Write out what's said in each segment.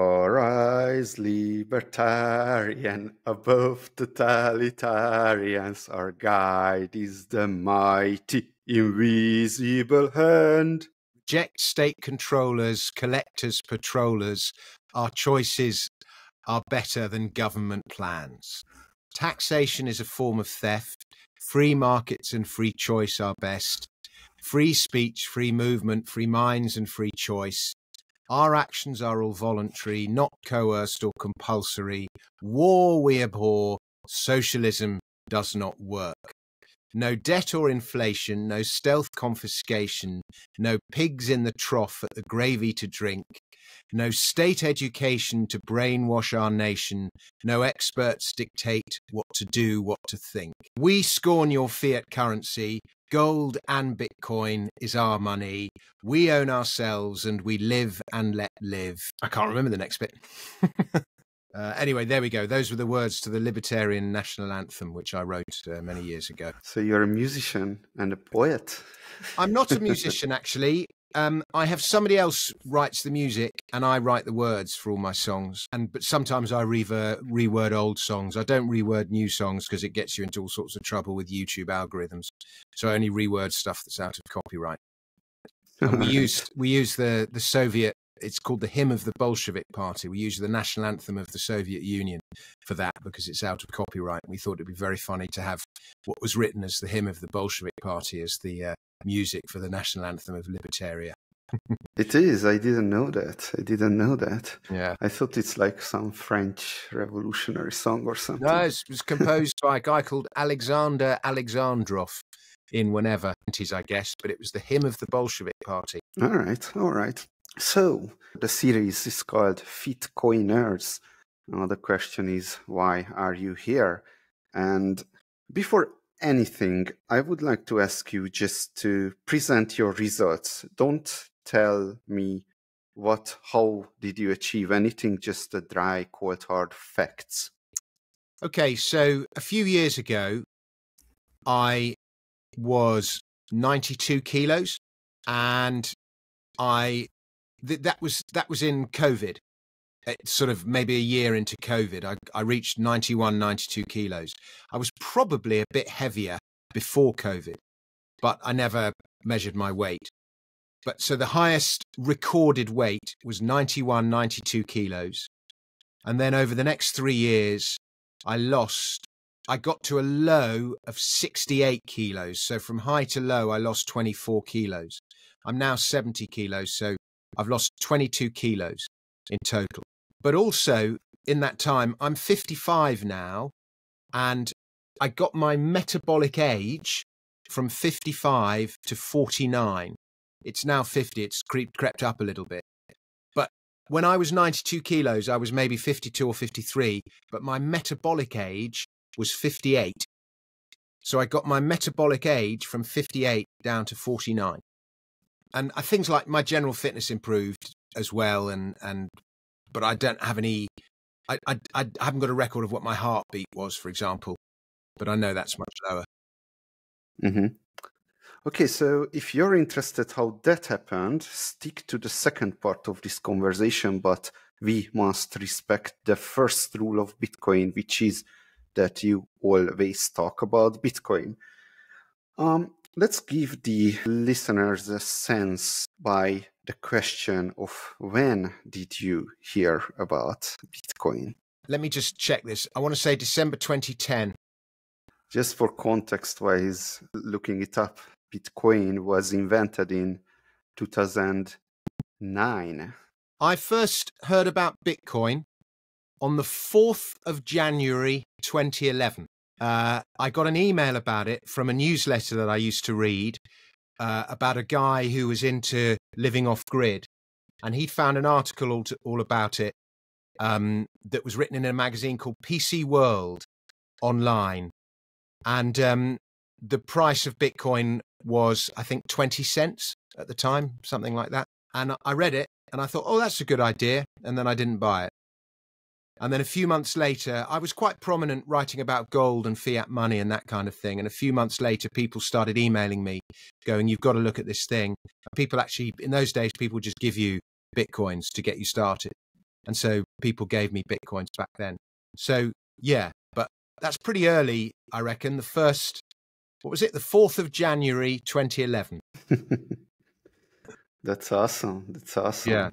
Arise, libertarian, above totalitarians. Our guide is the mighty, invisible hand. Reject state controllers, collectors, patrollers. Our choices are better than government plans. Taxation is a form of theft. Free markets and free choice are best. Free speech, free movement, free minds, and free choice. Our actions are all voluntary, not coerced or compulsory. War we abhor, socialism does not work. No debt or inflation, no stealth confiscation, no pigs in the trough at the gravy to drink, no state education to brainwash our nation, no experts dictate what to do, what to think. We scorn your fiat currency, Gold and Bitcoin is our money. We own ourselves and we live and let live. I can't remember the next bit. uh, anyway, there we go. Those were the words to the Libertarian National Anthem, which I wrote uh, many years ago. So you're a musician and a poet. I'm not a musician, actually. Um, I have somebody else writes the music and I write the words for all my songs. And but sometimes I rever- reword old songs. I don't reword new songs because it gets you into all sorts of trouble with YouTube algorithms. So I only reword stuff that's out of copyright. And we use we use the the Soviet. It's called the hymn of the Bolshevik Party. We use the national anthem of the Soviet Union for that because it's out of copyright. We thought it'd be very funny to have what was written as the hymn of the Bolshevik Party as the uh, music for the national anthem of Libertaria. it is. I didn't know that. I didn't know that. Yeah. I thought it's like some French revolutionary song or something. No, it was composed by a guy called Alexander Alexandrov in whenever it I guess, but it was the hymn of the Bolshevik Party. All right, all right. So the series is called Fitcoiners. Now the question is, why are you here? And before anything, I would like to ask you just to present your results. Don't tell me what, how did you achieve anything, just the dry, cold, hard facts. Okay, so a few years ago, I was 92 kilos and I th- that was that was in COVID Eh, sort of maybe a year into COVID, I, I reached 91, 92 kilos. I was probably a bit heavier before COVID, but I never measured my weight. But so the highest recorded weight was 91, 92 kilos. And then over the next three years, I lost, I got to a low of 68 kilos. So from high to low, I lost 24 kilos. I'm now 70 kilos. So I've lost 22 kilos in total. But also in that time, I'm 55 now, and I got my metabolic age from 55 to 49. It's now 50. It's creeped, crept up a little bit. But when I was 92 kilos, I was maybe 52 or 53, but my metabolic age was 58. So I got my metabolic age from 58 down to 49. And uh, things like my general fitness improved as well and and but I don't have any. I, I, I haven't got a record of what my heartbeat was, for example, but I know that's much lower. Mm-hmm. Okay, so if you're interested how that happened, stick to the second part of this conversation, but we must respect the first rule of Bitcoin, which is that you always talk about Bitcoin. Um, let's give the listeners a sense by the question of when did you hear about Bitcoin? Let me just check this. I want to say December 2010. Just for context wise, looking it up, Bitcoin was invented in 2009. I first heard about Bitcoin on the 4th of January 2011. Uh, I got an email about it from a newsletter that I used to read uh, about a guy who was into living off grid, and he'd found an article all, to, all about it um, that was written in a magazine called PC World online, and um, the price of Bitcoin was I think twenty cents at the time, something like that. And I read it and I thought, oh, that's a good idea, and then I didn't buy it. And then a few months later, I was quite prominent writing about gold and fiat money and that kind of thing. And a few months later, people started emailing me going, You've got to look at this thing. People actually, in those days, people just give you bitcoins to get you started. and so people gave me bitcoins back then. So yeah, but that's pretty early, I reckon. The first, what was it? The fourth of January, 2011. That's awesome. That's awesome. Yeah.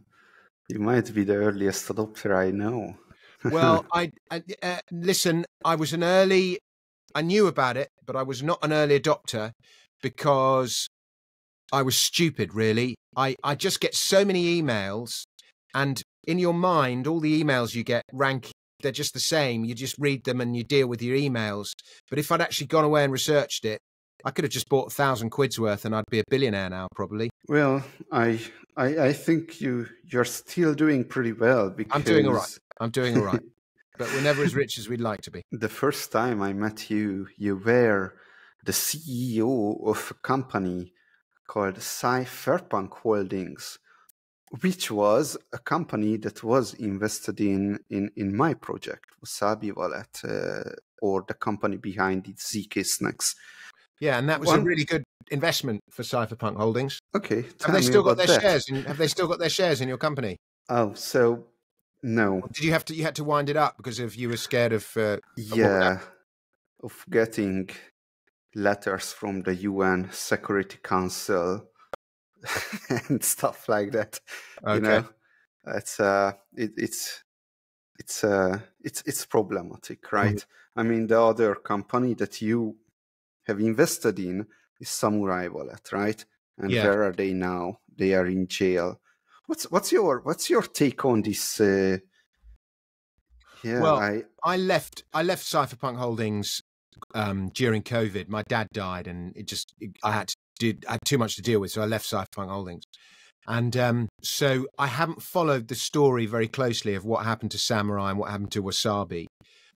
You might be the earliest adopter I know. Well, I, I uh, listen. I was an early. I knew about it, but I was not an early adopter because I was stupid. Really, I I just get so many emails, and in your mind, all the emails you get rank. They're just the same. You just read them and you deal with your emails. But if I'd actually gone away and researched it, I could have just bought a thousand quid's worth and I'd be a billionaire now, probably. Well, I, I, I think you you're still doing pretty well. Because I'm doing all right. I'm doing all right. but we're never as rich as we'd like to be. The first time I met you, you were the CEO of a company called Cypherpunk Holdings, which was a company that was invested in in, in my project, Wasabi Wallet, uh, or the company behind it, ZK Snacks. Yeah, and that was One... a really good investment for Cypherpunk Holdings. Okay, have they still got their that. shares? In, have they still got their shares in your company? Oh, so no. Did you have to? You had to wind it up because of you were scared of. Uh, yeah, of getting letters from the UN Security Council and stuff like that. Okay. You know, it's uh, it, it's it's uh, it's it's problematic, right? Mm-hmm. I mean, the other company that you have invested in is Samurai Wallet, right? And yeah. where are they now? They are in jail. What's what's your what's your take on this? Uh, yeah, well, I, I left I left Cypherpunk Holdings um, during COVID. My dad died, and it just it, I had to did I had too much to deal with, so I left Cypherpunk Holdings. And um, so I haven't followed the story very closely of what happened to Samurai and what happened to Wasabi,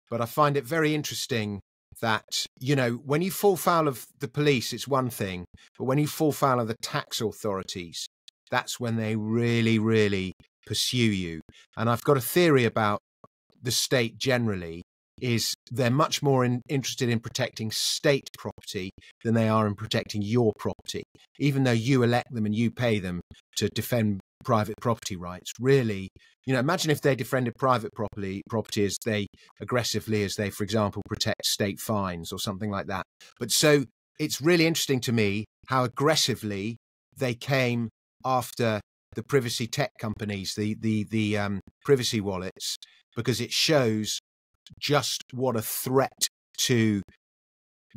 but I find it very interesting that you know when you fall foul of the police it's one thing but when you fall foul of the tax authorities that's when they really really pursue you and i've got a theory about the state generally is they're much more in, interested in protecting state property than they are in protecting your property even though you elect them and you pay them to defend private property rights. Really, you know, imagine if they defended private property property as they aggressively as they, for example, protect state fines or something like that. But so it's really interesting to me how aggressively they came after the privacy tech companies, the the the um, privacy wallets, because it shows just what a threat to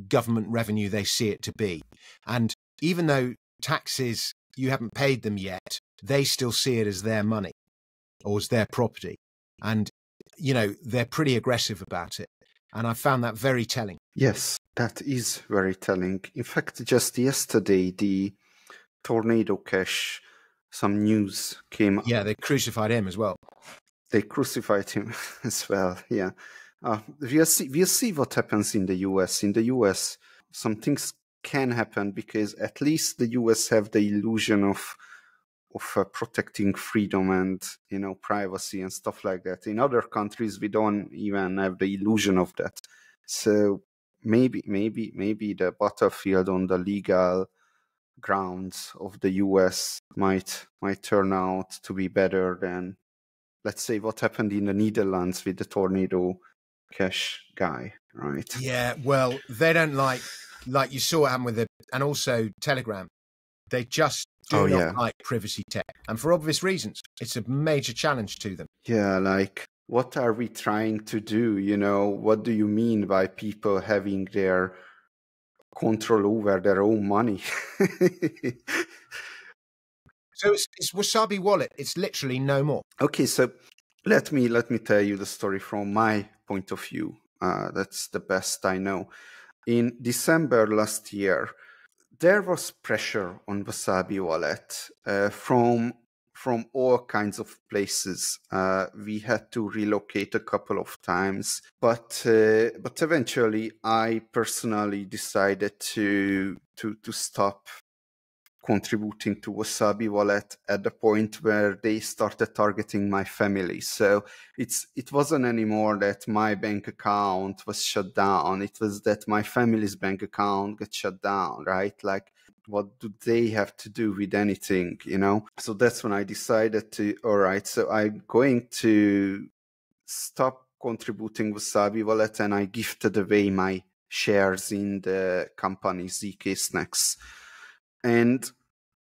government revenue they see it to be. And even though taxes you haven't paid them yet, they still see it as their money or as their property. And, you know, they're pretty aggressive about it. And I found that very telling. Yes, that is very telling. In fact, just yesterday, the Tornado Cash, some news came. Yeah, they crucified him as well. They crucified him as well, yeah. Uh, we'll, see, we'll see what happens in the US. In the US, some things can happen because at least the US have the illusion of of uh, protecting freedom and you know privacy and stuff like that. In other countries, we don't even have the illusion of that. So maybe, maybe, maybe the battlefield on the legal grounds of the US might might turn out to be better than let's say what happened in the Netherlands with the tornado cash guy, right? Yeah, well, they don't like like you saw what happened with the and also Telegram. They just do oh, not yeah. like privacy tech, and for obvious reasons, it's a major challenge to them. Yeah, like what are we trying to do? You know, what do you mean by people having their control over their own money? so it's, it's Wasabi Wallet. It's literally no more. Okay, so let me let me tell you the story from my point of view. Uh, that's the best I know. In December last year, there was pressure on Wasabi Wallet uh, from from all kinds of places. Uh, we had to relocate a couple of times, but uh, but eventually, I personally decided to to to stop contributing to Wasabi Wallet at the point where they started targeting my family. So it's it wasn't anymore that my bank account was shut down. It was that my family's bank account got shut down, right? Like what do they have to do with anything you know? So that's when i decided to all right so i'm going to stop contributing wasabi wallet and i gifted away my shares in the company zk snacks. And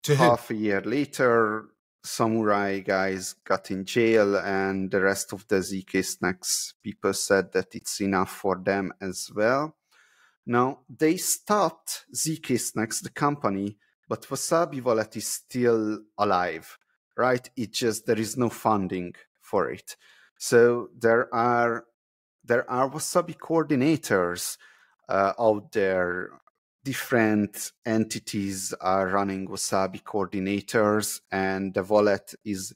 To half a year later samurai guys got in jail and the rest of the zk snacks people said that it's enough for them as well now they stopped zk snacks the company but wasabi wallet is still alive right? It just there is no funding for it. So there are there are wasabi coordinators uh, out there. Different entities are running wasabi coordinators and the wallet is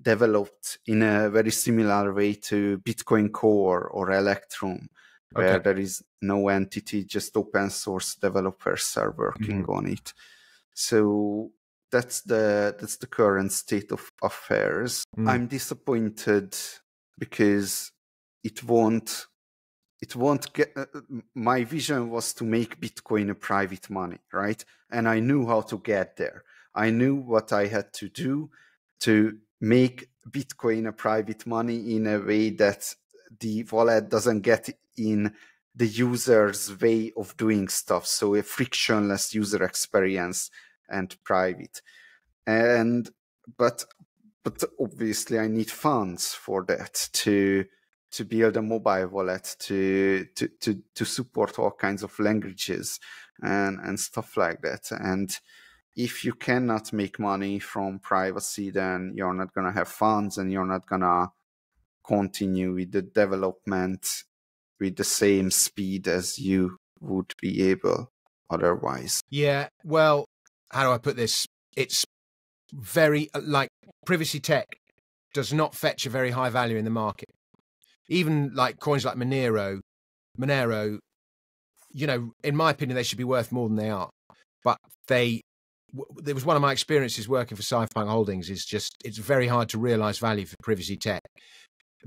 developed in a very similar way to bitcoin core or electrum where Okay. there is no entity just open source developers are working Mm-hmm. on it so that's the that's the current state of affairs Mm. i'm disappointed because it won't it won't get uh, uh, my vision was to make bitcoin a private money right and i knew how to get there i knew what i had to do to make bitcoin a private money in a way that the wallet doesn't get in the user's way of doing stuff so a frictionless user experience and private. And but but obviously i need funds for that to to build a mobile wallet to to to, to support all kinds of languages and and stuff like that. And if you cannot make money from privacy then you're not to have funds and you're not to continue with the development with the same speed as you would be able otherwise Yeah. Well, how do I put this? It's very like privacy tech does not fetch a very high value in the market. Even like coins like Monero, Monero, you know, in my opinion, they should be worth more than they are. But they, there was one of my experiences working for Cypherpunk Holdings. Is just it's very hard to realize value for privacy tech,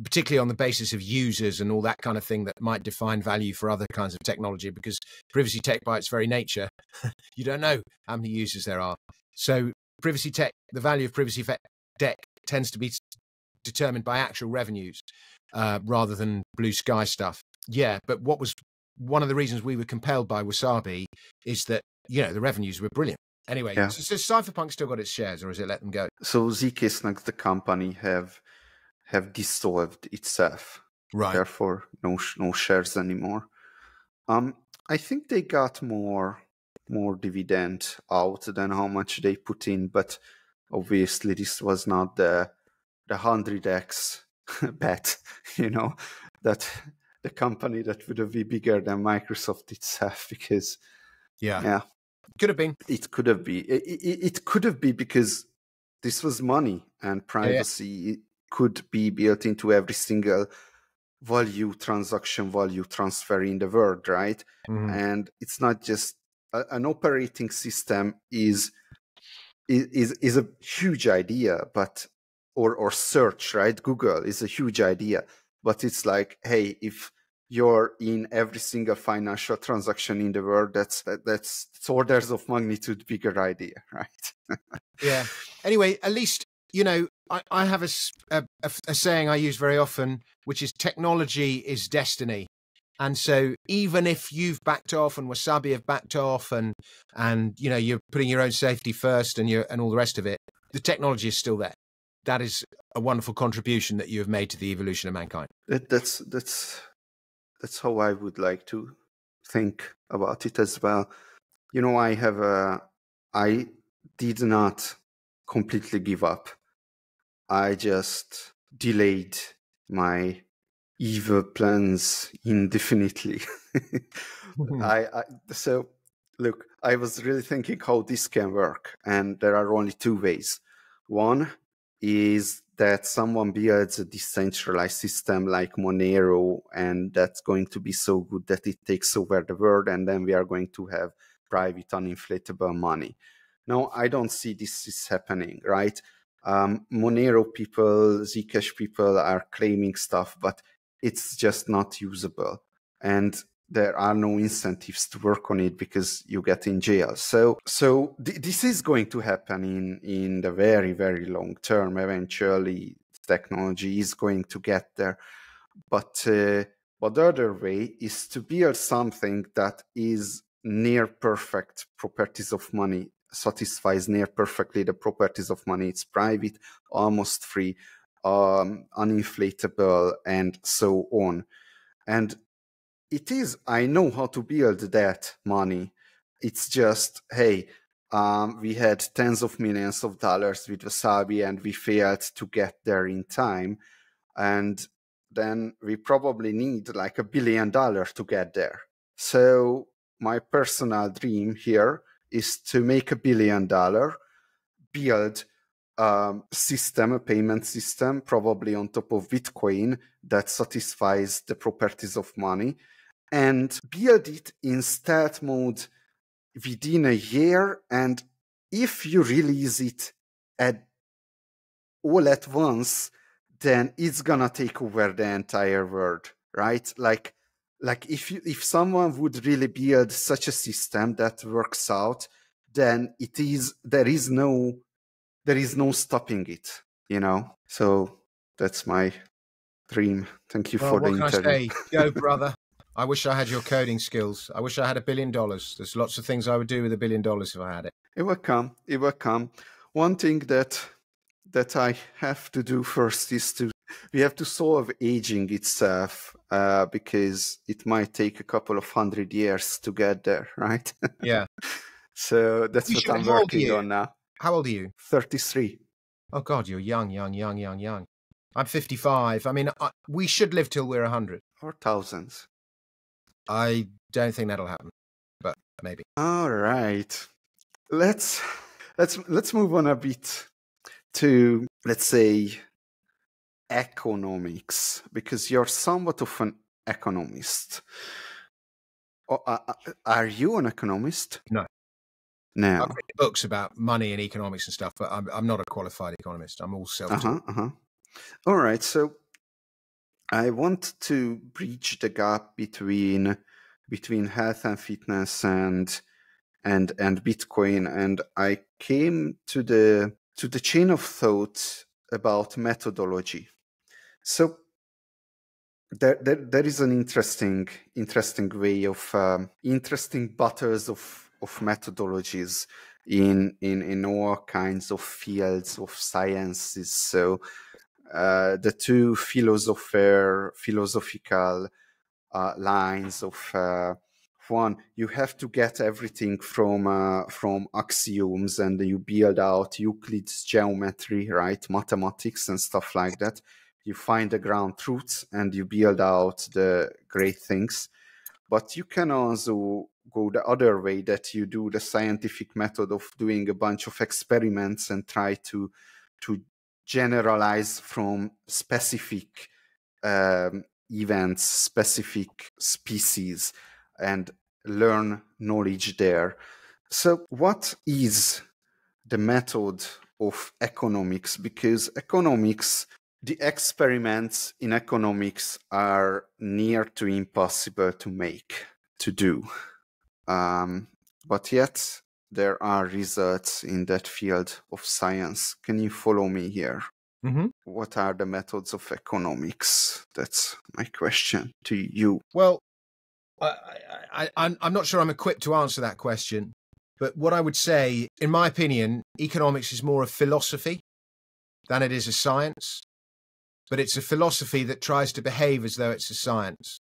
particularly on the basis of users and all that kind of thing that might define value for other kinds of technology. Because privacy tech, by its very nature, you don't know how many users there are. So privacy tech, the value of privacy tech tends to be determined by actual revenues uh, rather than blue sky stuff. Yeah, but what was one of the reasons we were compelled by Wasabi is that you know the revenues were brilliant. Anyway, Yeah. so, so Cypherpunk still got its shares, or has it let them go? so zk the company have have dissolved itself Right. therefore no no shares anymore um i think they got more more dividend out than how much they put in but obviously this was not the the 100x bet you know that the company that would have been bigger than microsoft itself because Yeah. yeah Could have been. it could have been it, it, it could have been because this was money and privacy could be built into every single value transaction value transfer in the world right Mhm. and it's not just a, an operating system is is is a huge idea but or or search right google is a huge idea but it's like hey if you're in every single financial transaction in the world that's that, that's it's orders of magnitude bigger idea right Yeah. Anyway, at least you know I, I have a saying I use very often, which is technology is destiny. And so even if you've backed off and Wasabi have backed off and and you know you're putting your own safety first and you and all the rest of it, the technology is still there. That is a wonderful contribution that you have made to the evolution of mankind. that, that's that's that's how i would like to think about it as well you know i have a i did not completely give up i just delayed my evil plans indefinitely. Mm-hmm. I, I so look i was really thinking how this can work and there are only two ways. One is that someone builds a decentralized system like monero and that's going to be so good that it takes over the world and then we are going to have private uninflatable money. No i don't see this is happening right um, monero people zcash people are claiming stuff but it's just not usable and there are no incentives to work on it because you get in jail. So, so th- this is going to happen in in the very very long term. Eventually, technology is going to get there, but uh, but the other way is to build something that is near perfect properties of money satisfies near perfectly the properties of money. It's private, almost free, um, uninflatable, and so on. And it is, I know how to build that money. It's just, hey, um, we had tens of millions of dollars with Wasabi and we failed to get there in time. And then we probably need like a billion dollars to get there. So, my personal dream here is to make a billion dollar, build a system, a payment system, probably on top of Bitcoin that satisfies the properties of money, and build it in stealth mode within a year. And if you release it at all at once, then it's gonna take over the entire world, right? Like like if you if someone would really build such a system that works out then it is there is no there is no stopping it you know? So that's my dream. Thank you well, for what the can interview. I say? go brother. I wish i had your coding skills. I wish i had a billion dollars. There's lots of things i would do with a billion dollars if i had it. It will come. It will come. One thing that that i have to do first is to we have to solve aging itself uh, because it might take a couple of hundred years to get there, right? Yeah. so that's You what should- I'm how old are working on now. how old are you 33 oh god you're young young young young young i'm 55 i mean I, we should live till we're 100 or thousands. i don't think that'll happen but maybe All right. Let's let's let's move on a bit to let's say economics because you're somewhat of an economist. Oh, uh, uh, are you an economist? No. No. i've written books about money and economics and stuff but i'm, I'm not a qualified economist i'm all self-taught Uh-huh, uh-huh. All right. So I want to bridge the gap between between health and fitness and and and Bitcoin. And I came to the to the chain of thought about methodology. So there, there, there is an interesting interesting way of um, interesting butters of of methodologies in in in all kinds of fields of sciences. So uh, the two philosopher philosophical uh, lines of uh, one you have to get everything from uh, from axioms and you build out euclid's geometry right mathematics and stuff like that you find the ground truths and you build out the great things. But you can also go the other way that you do the scientific method of doing a bunch of experiments and try to to generalize from specific um, events specific species and learn knowledge there. So what is the method of economics? Because economics the experiments in economics are near to impossible to make to do. Um, but yet there are results in that field of science. Can you follow me here? Mm-hmm. what are the methods of economics? That's my question to you. Well, I, I, I, I'm I'm not sure I'm equipped to answer that question, but what I would say, in my opinion, economics is more a philosophy than it is a science. But it's a philosophy that tries to behave as though it's a science.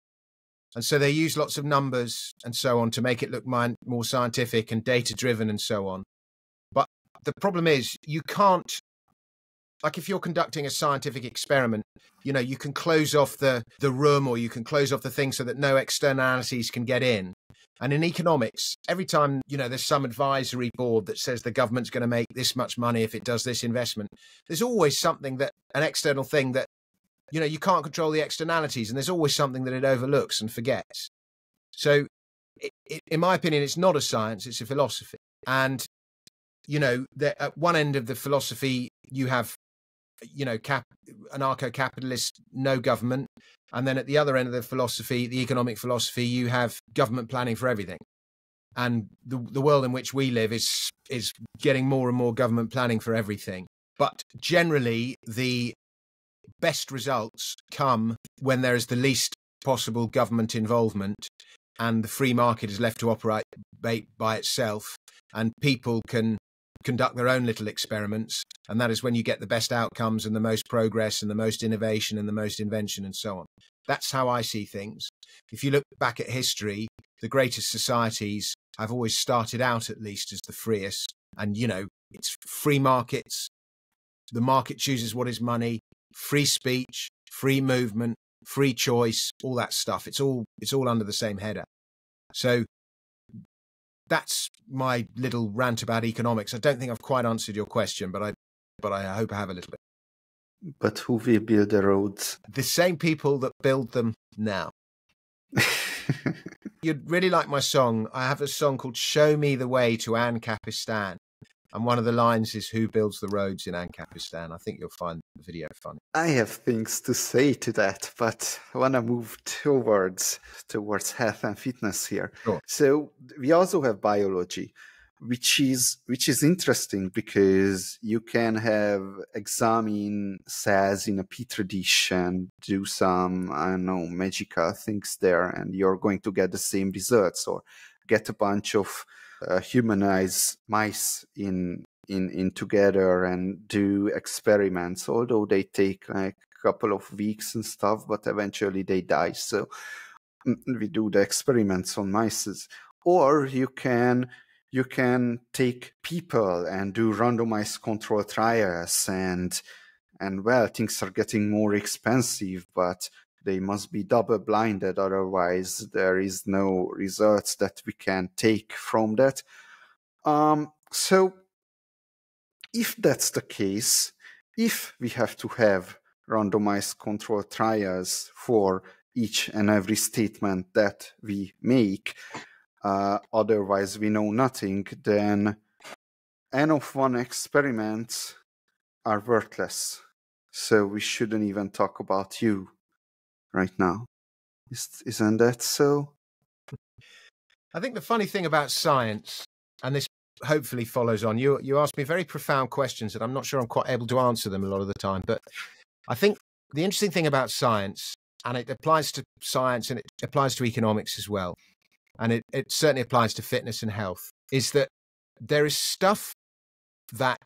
And so they use lots of numbers and so on to make it look more scientific and data driven and so on. But the problem is, you can't, like if you're conducting a scientific experiment, you know, you can close off the, the room or you can close off the thing so that no externalities can get in. And in economics, every time, you know, there's some advisory board that says the government's going to make this much money if it does this investment, there's always something that, an external thing that, you know, you can't control the externalities and there's always something that it overlooks and forgets. So, it, it, in my opinion, it's not a science, it's a philosophy. And, you know, at one end of the philosophy, you have you know, cap, anarcho-capitalist, no government, and then at the other end of the philosophy, the economic philosophy, you have government planning for everything. And the the world in which we live is is getting more and more government planning for everything. But generally, the best results come when there is the least possible government involvement and the free market is left to operate by itself and people can conduct their own little experiments and that is when you get the best outcomes and the most progress and the most innovation and the most invention and so on that's how i see things if you look back at history the greatest societies have always started out at least as the freest and you know it's free markets the market chooses what is money free speech free movement free choice, all that stuff. It's all it's all under the same header. So that's my little rant about economics. I don't think I've quite answered your question, but I but I hope I have a little bit. But who will build the roads? The same people that build them now. You'd really like my song. I have a song called Show Me the Way to Ancapistan. And one of the lines is Who builds the roads in Ancapistan? I think you'll find the video funny. I have things to say to that, but I want to move towards towards health and fitness here. Sure. So we also have biology, which is which is interesting because you can have examine cells in a petri dish and do some I don't know magical things there, and you're going to get the same results, or get a bunch of uh, humanize mice in in in together and do experiments although they take like a couple of weeks and stuff but eventually they die. So mm, we do the experiments on mice. Or you can you can take people and do randomized control trials and and well things are getting more expensive but they must be double blinded otherwise there is no results that we can take from that. Um, so if that's the case if we have to have randomized control trials for each and every statement that we make uh, otherwise we know nothing then n of one experiments are worthless. So we shouldn't even talk about you right now. Is, isn't that so? I think the funny thing about science, and this hopefully follows on, you you ask me very profound questions, and I'm not sure I'm quite able to answer them a lot of the time. But I think the interesting thing about science, and it applies to science and it applies to economics as well, and it, it certainly applies to fitness and health, is that there is stuff that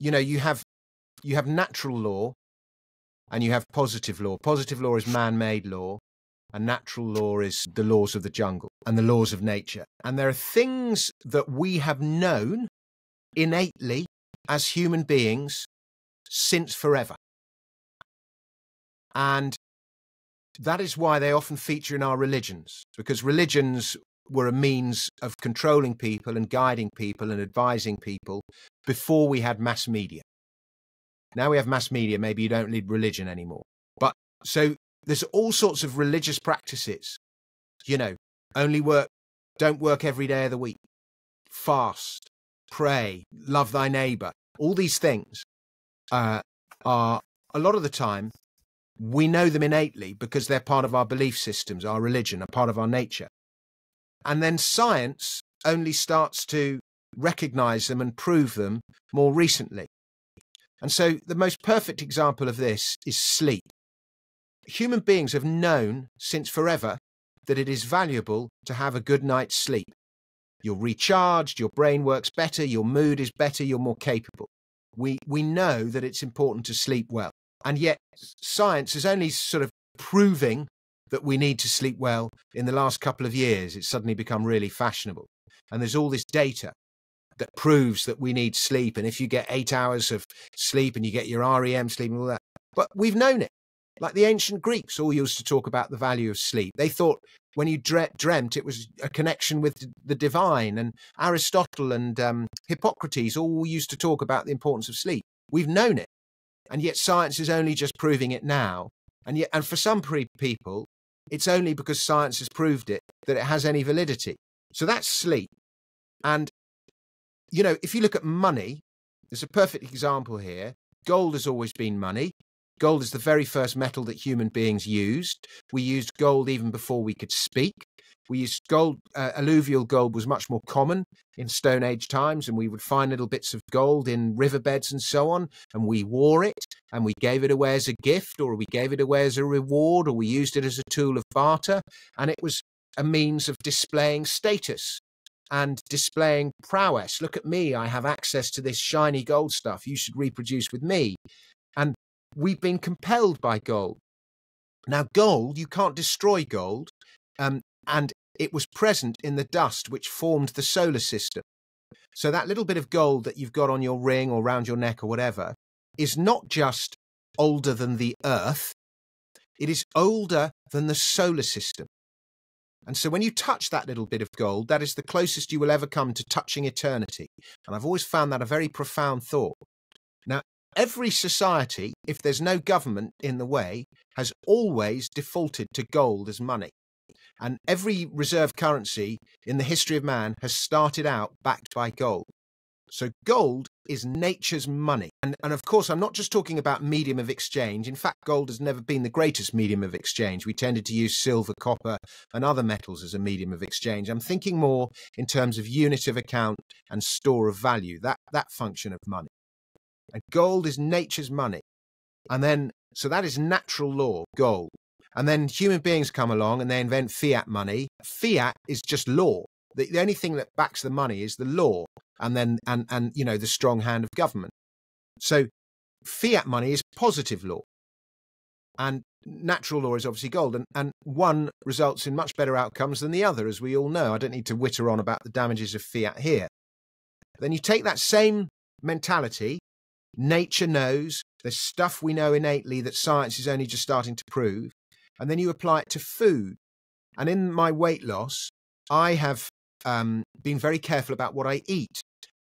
you know you have you have natural law and you have positive law. Positive law is man made law, and natural law is the laws of the jungle and the laws of nature. And there are things that we have known innately as human beings since forever. And that is why they often feature in our religions, because religions were a means of controlling people and guiding people and advising people before we had mass media. Now we have mass media, maybe you don't need religion anymore. But so there's all sorts of religious practices. You know, only work, don't work every day of the week, fast, pray, love thy neighbor. All these things uh, are a lot of the time we know them innately because they're part of our belief systems, our religion, a part of our nature. And then science only starts to recognize them and prove them more recently. And so the most perfect example of this is sleep. Human beings have known since forever that it is valuable to have a good night's sleep. You're recharged, your brain works better, your mood is better, you're more capable. We, we know that it's important to sleep well. And yet, science is only sort of proving that we need to sleep well in the last couple of years. It's suddenly become really fashionable. And there's all this data that proves that we need sleep. And if you get eight hours of sleep and you get your REM sleep and all that, but we've known it. Like the ancient Greeks all used to talk about the value of sleep. They thought when you dre- dreamt, it was a connection with the divine. And Aristotle and um, Hippocrates all used to talk about the importance of sleep. We've known it. And yet science is only just proving it now. And yet, and for some people, it's only because science has proved it that it has any validity. So that's sleep. And you know, if you look at money, there's a perfect example here. gold has always been money. Gold is the very first metal that human beings used. We used gold even before we could speak. We used gold, uh, alluvial gold was much more common in Stone Age times, and we would find little bits of gold in riverbeds and so on, and we wore it, and we gave it away as a gift, or we gave it away as a reward, or we used it as a tool of barter, and it was a means of displaying status and displaying prowess. Look at me, I have access to this shiny gold stuff. You should reproduce with me. And we've been compelled by gold. Now, gold, you can't destroy gold. Um, and it was present in the dust which formed the solar system. So that little bit of gold that you've got on your ring or round your neck or whatever is not just older than the Earth, it is older than the solar system. And so when you touch that little bit of gold, that is the closest you will ever come to touching eternity. And I've always found that a very profound thought. Now, every society, if there's no government in the way, has always defaulted to gold as money. And every reserve currency in the history of man has started out backed by gold. So gold is nature's money. And, and of course, I'm not just talking about medium of exchange. In fact, gold has never been the greatest medium of exchange. We tended to use silver, copper, and other metals as a medium of exchange. I'm thinking more in terms of unit of account and store of value, that, that function of money. And gold is nature's money. And then, so that is natural law, gold. And then human beings come along and they invent fiat money. Fiat is just law. The, the only thing that backs the money is the law and then and and you know the strong hand of government. So fiat money is positive law. And natural law is obviously gold. And, and one results in much better outcomes than the other, as we all know. I don't need to witter on about the damages of fiat here. Then you take that same mentality, nature knows, there's stuff we know innately that science is only just starting to prove, and then you apply it to food. And in my weight loss, I have um, been very careful about what I eat.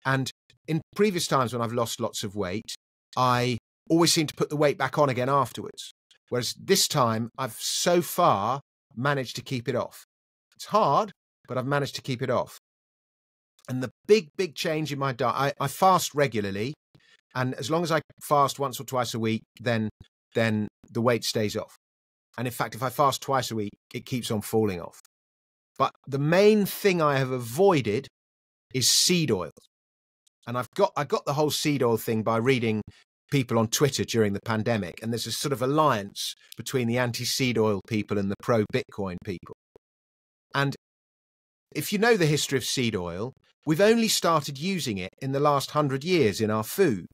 And in previous times when I've lost lots of weight, I always seem to put the weight back on again afterwards. Whereas this time, I've so far managed to keep it off. It's hard, but I've managed to keep it off. And the big, big change in my diet, I, I fast regularly. And as long as I fast once or twice a week, then then the weight stays off. And in fact, if I fast twice a week, it keeps on falling off. But the main thing I have avoided is seed oil. And I've got I got the whole seed oil thing by reading people on Twitter during the pandemic. And there's a sort of alliance between the anti seed oil people and the pro Bitcoin people. And if you know the history of seed oil, we've only started using it in the last hundred years in our food.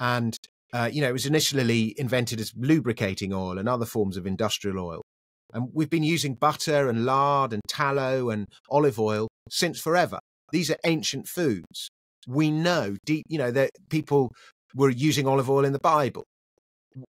And, uh, you know, it was initially invented as lubricating oil and other forms of industrial oil. And we've been using butter and lard and tallow and olive oil since forever. These are ancient foods. We know deep, you know, that people were using olive oil in the Bible.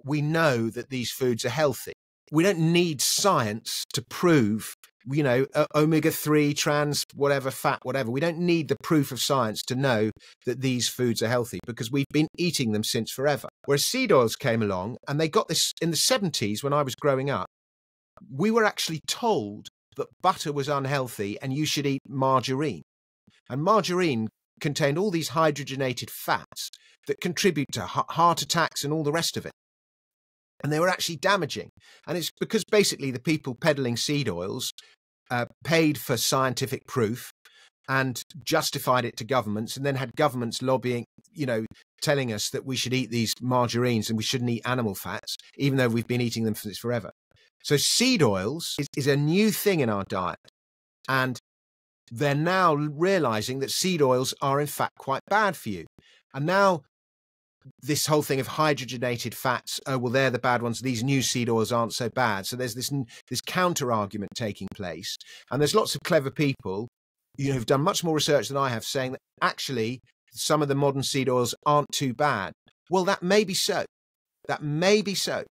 We know that these foods are healthy. We don't need science to prove, you know, omega 3, trans, whatever, fat, whatever. We don't need the proof of science to know that these foods are healthy because we've been eating them since forever. Whereas seed oils came along and they got this in the 70s when I was growing up we were actually told that butter was unhealthy and you should eat margarine. And margarine contained all these hydrogenated fats that contribute to heart attacks and all the rest of it. And they were actually damaging. And it's because basically the people peddling seed oils uh, paid for scientific proof and justified it to governments and then had governments lobbying, you know, telling us that we should eat these margarines and we shouldn't eat animal fats, even though we've been eating them since forever. So seed oils is, is a new thing in our diet. And they're now realizing that seed oils are in fact quite bad for you. And now this whole thing of hydrogenated fats, oh well, they're the bad ones. These new seed oils aren't so bad. So there's this this counter argument taking place, and there's lots of clever people, you know, who've done much more research than I have, saying that actually some of the modern seed oils aren't too bad. Well, that may be so. That may be so.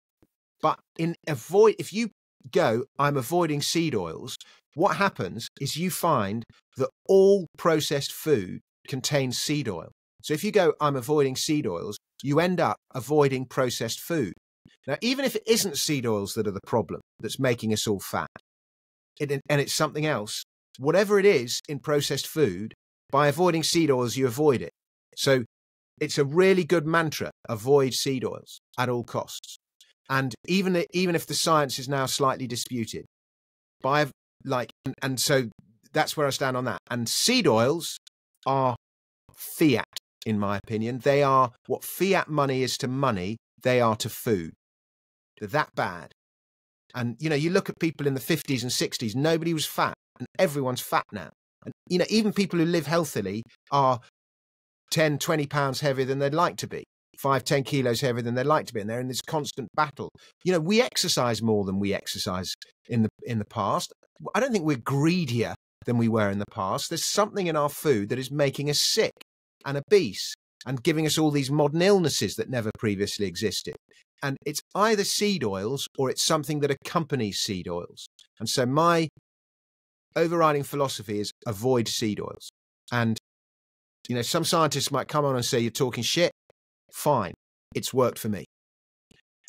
But in avoid if you go, I'm avoiding seed oils, what happens is you find that all processed food contains seed oil. So if you go, I'm avoiding seed oils, you end up avoiding processed food. Now, even if it isn't seed oils that are the problem that's making us all fat, it, and it's something else, whatever it is in processed food, by avoiding seed oils, you avoid it. So it's a really good mantra avoid seed oils at all costs. And even even if the science is now slightly disputed, by like and, and so that's where I stand on that. And seed oils are fiat, in my opinion. They are what fiat money is to money, they are to food. They're that bad. And, you know, you look at people in the 50s and 60s, nobody was fat, and everyone's fat now. And, you know, even people who live healthily are 10, 20 pounds heavier than they'd like to be, five, 10 kilos heavier than they'd like to be. And they're in this constant battle. You know, we exercise more than we exercise in the, in the past. I don't think we're greedier than we were in the past. There's something in our food that is making us sick and obese and giving us all these modern illnesses that never previously existed. And it's either seed oils or it's something that accompanies seed oils. And so my overriding philosophy is avoid seed oils. And, you know, some scientists might come on and say, you're talking shit. Fine. It's worked for me.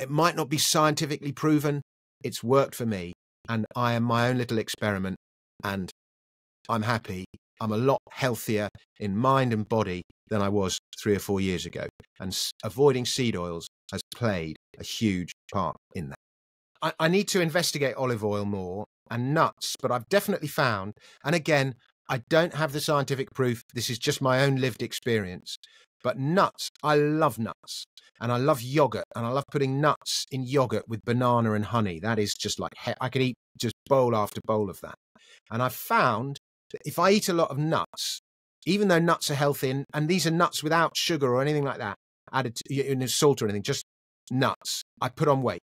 It might not be scientifically proven. It's worked for me. And I am my own little experiment. And I'm happy. I'm a lot healthier in mind and body than I was three or four years ago. And avoiding seed oils has played a huge part in that. I, I need to investigate olive oil more and nuts, but I've definitely found, and again, I don't have the scientific proof. This is just my own lived experience. But nuts, I love nuts. And I love yogurt. And I love putting nuts in yogurt with banana and honey. That is just like, I could eat just bowl after bowl of that. And I've found that if I eat a lot of nuts, even though nuts are healthy, and, and these are nuts without sugar or anything like that, added to, in salt or anything, just nuts, I put on weight.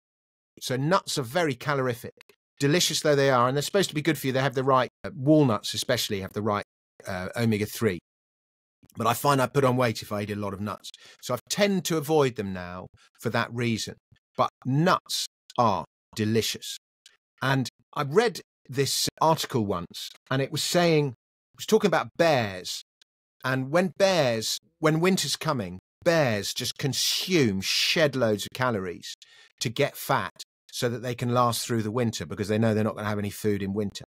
So nuts are very calorific, delicious though they are, and they're supposed to be good for you. They have the right, uh, walnuts especially have the right uh, omega 3. But I find I put on weight if I eat a lot of nuts. So I tend to avoid them now for that reason. But nuts are delicious. And I read this article once, and it was saying, it was talking about bears. And when bears, when winter's coming, bears just consume shed loads of calories to get fat so that they can last through the winter because they know they're not going to have any food in winter.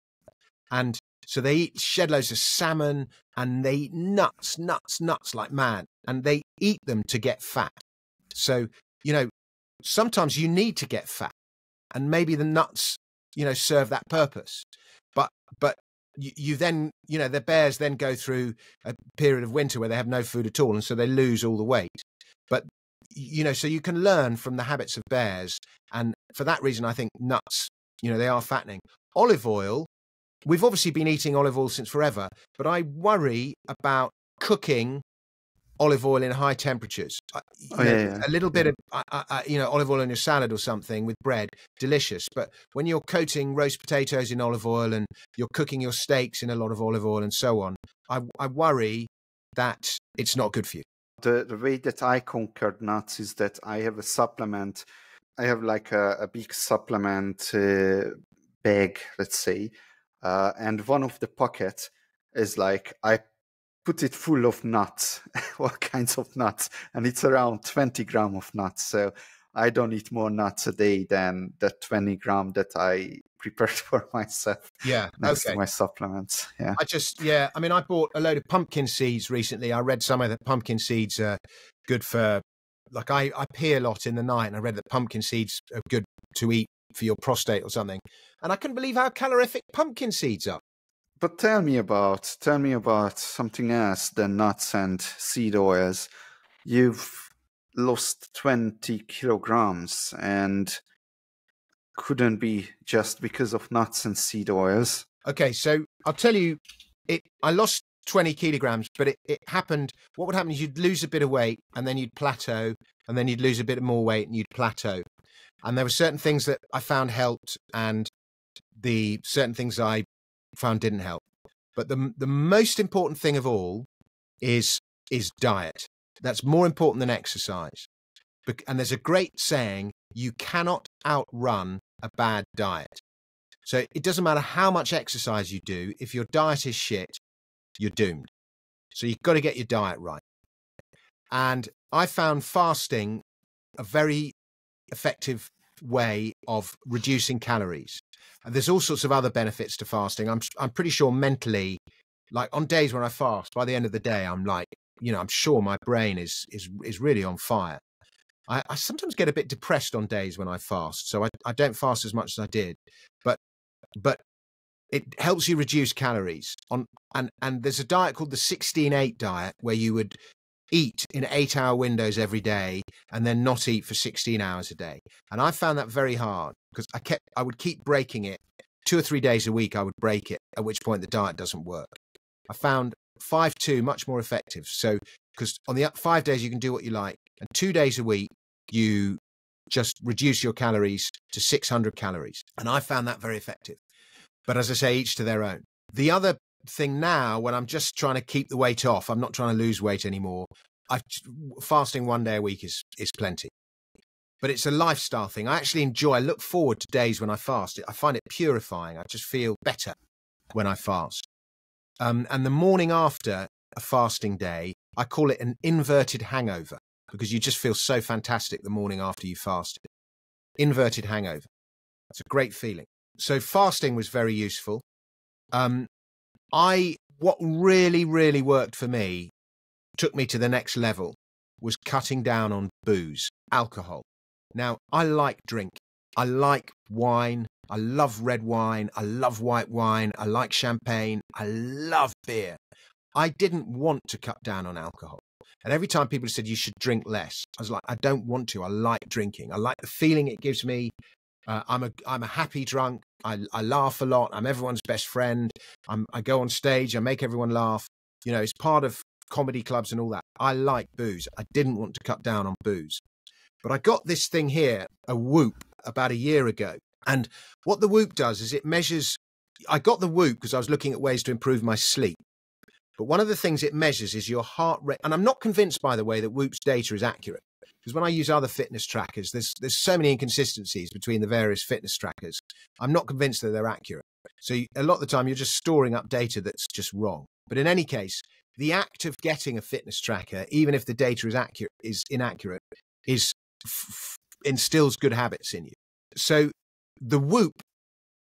And so they eat shed loads of salmon and they eat nuts, nuts, nuts like mad. And they eat them to get fat. So, you know, sometimes you need to get fat. And maybe the nuts you know serve that purpose but but you, you, then you know the bears then go through a period of winter where they have no food at all and so they lose all the weight but you know so you can learn from the habits of bears and for that reason i think nuts you know they are fattening olive oil we've obviously been eating olive oil since forever but i worry about cooking olive oil in high temperatures. Uh, oh, yeah, yeah, A little bit of, uh, uh, uh, you know, olive oil in your salad or something with bread, delicious. But when you're coating roast potatoes in olive oil and you're cooking your steaks in a lot of olive oil and so on, I, I worry that it's not good for you. The, the way that I conquered nuts is that I have a supplement. I have like a, a big supplement uh, bag, let's say. Uh, and one of the pockets is like I put it full of nuts, all kinds of nuts, and it's around 20 gram of nuts. So I don't eat more nuts a day than the 20 gram that I prepared for myself. Yeah, next okay. to my supplements. Yeah, I just yeah. I mean, I bought a load of pumpkin seeds recently. I read somewhere that pumpkin seeds are good for. Like I, I pee a lot in the night, and I read that pumpkin seeds are good to eat for your prostate or something. And I couldn't believe how calorific pumpkin seeds are. But tell me about tell me about something else than nuts and seed oils. You've lost twenty kilograms and couldn't be just because of nuts and seed oils. Okay, so I'll tell you, it. I lost 20 kilograms, but it, it happened. What would happen is you'd lose a bit of weight and then you'd plateau, and then you'd lose a bit more weight and you'd plateau. And there were certain things that I found helped, and the certain things I found didn't help. But the the most important thing of all is is diet. That's more important than exercise. And there's a great saying: you cannot outrun a bad diet. So it doesn't matter how much exercise you do. If your diet is shit, you're doomed. So you've got to get your diet right. And I found fasting a very effective way of reducing calories. And there's all sorts of other benefits to fasting. I'm I'm pretty sure mentally, like on days when I fast, by the end of the day, I'm like, you know, I'm sure my brain is is is really on fire. I, I, sometimes get a bit depressed on days when I fast. So I, I don't fast as much as I did. But but it helps you reduce calories on and and there's a diet called the 16-8 diet where you would eat in eight hour windows every day and then not eat for 16 hours a day. And i found that very hard because i kept i would keep breaking it. Two or three days a week i would break it at which point the diet doesn't work. I found 5-2 much more effective. So because on the five days you can do what you like and two days a week you just reduce your calories to 600 calories. And i found that very effective. But as i say each to their own. The other thing now when I'm just trying to keep the weight off. I'm not trying to lose weight anymore. I fasting one day a week is is plenty. But it's a lifestyle thing. I actually enjoy. I look forward to days when I fast. I find it purifying. I just feel better when I fast. Um, and the morning after a fasting day, I call it an inverted hangover because you just feel so fantastic the morning after you fasted. Inverted hangover. That's a great feeling. So fasting was very useful. Um, I what really really worked for me took me to the next level was cutting down on booze, alcohol. Now, I like drink. I like wine. I love red wine. I love white wine. I like champagne. I love beer. I didn't want to cut down on alcohol. And every time people said you should drink less, I was like, I don't want to. I like drinking. I like the feeling it gives me. Uh, I'm a I'm a happy drunk. I, I laugh a lot. I'm everyone's best friend. I'm, I go on stage. I make everyone laugh. You know, it's part of comedy clubs and all that. I like booze. I didn't want to cut down on booze. But I got this thing here, a Whoop, about a year ago. And what the Whoop does is it measures. I got the Whoop because I was looking at ways to improve my sleep. But one of the things it measures is your heart rate. And I'm not convinced, by the way, that Whoop's data is accurate because when I use other fitness trackers, there's there's so many inconsistencies between the various fitness trackers. I'm not convinced that they're accurate. So a lot of the time, you're just storing up data that's just wrong. But in any case, the act of getting a fitness tracker, even if the data is accurate, is inaccurate, is instills good habits in you. So the Whoop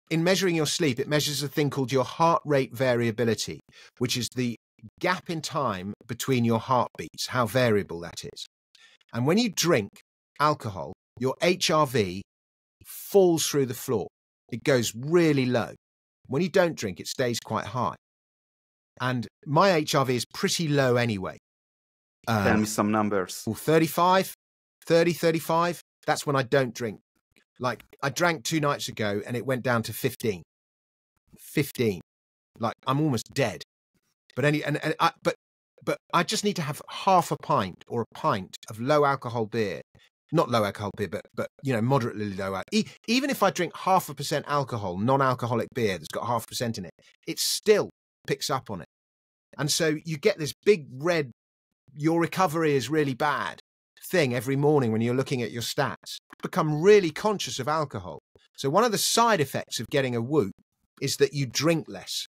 in measuring your sleep, it measures a thing called your heart rate variability, which is the gap in time between your heartbeats, how variable that is. And when you drink alcohol, your HRV falls through the floor. It goes really low. When you don't drink, it stays quite high. And my HRV is pretty low anyway. Tell me um, some numbers. Well, 35, 30, 35. That's when I don't drink. Like I drank two nights ago and it went down to 15. 15. Like I'm almost dead. But any and, and I, but but I just need to have half a pint or a pint of low alcohol beer. Not low alcohol beer, but but you know moderately low. E- even if I drink half a percent alcohol, non-alcoholic beer that's got half a percent in it, it still picks up on it. And so you get this big red, your recovery is really bad thing every morning when you're looking at your stats. Become really conscious of alcohol. So one of the side effects of getting a whoop is that you drink less.